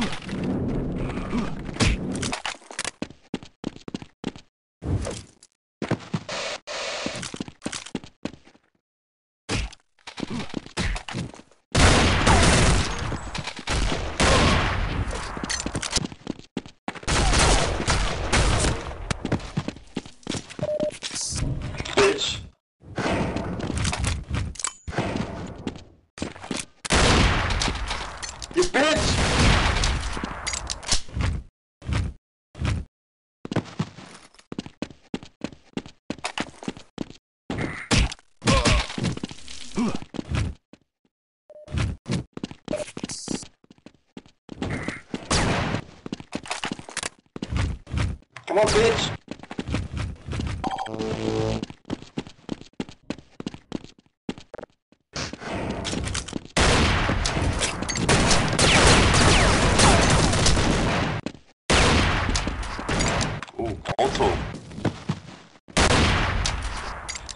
You bitch! Come on, bitch! Ooh, auto.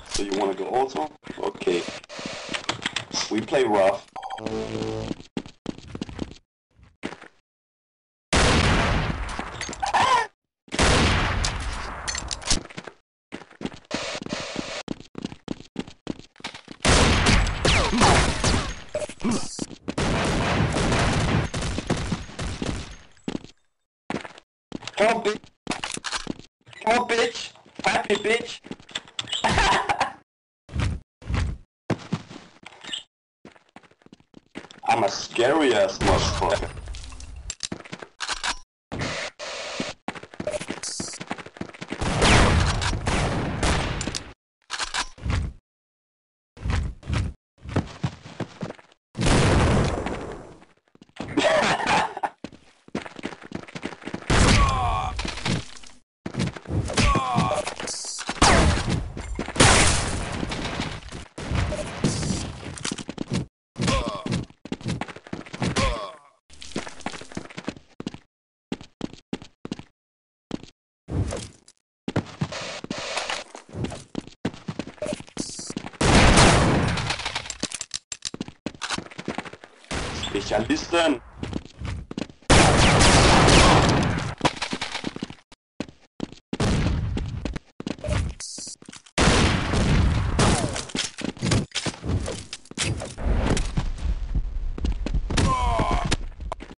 So you wanna go auto? Okay. We play rough. Come on, bitch. Come on, bitch. Happy, bitch. I'm a scary ass motherfucker. Spezialisten.